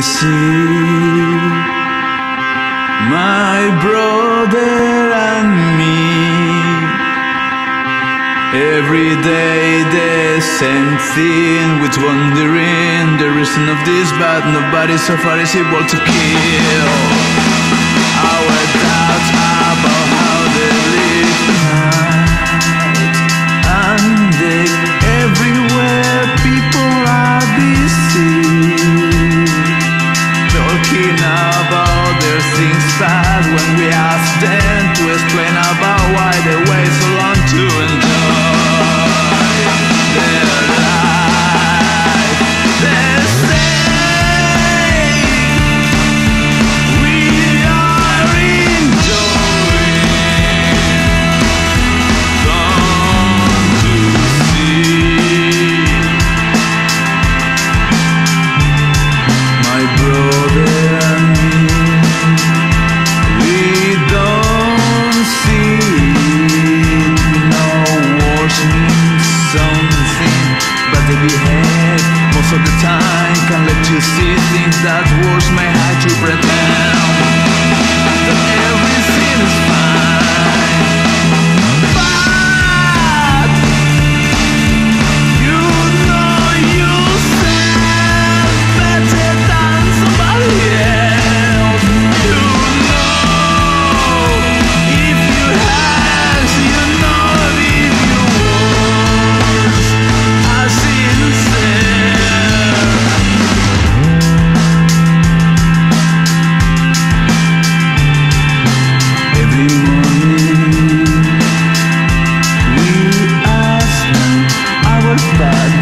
see my brother and me. Every day the same thing with wondering the reason of this, but nobody so far is able to kill talking about their things bad when we ask them to explain about why they wait so long to enjoy So the time. Can let you see things that words may hide to pretend that everything is fine. that